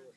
Also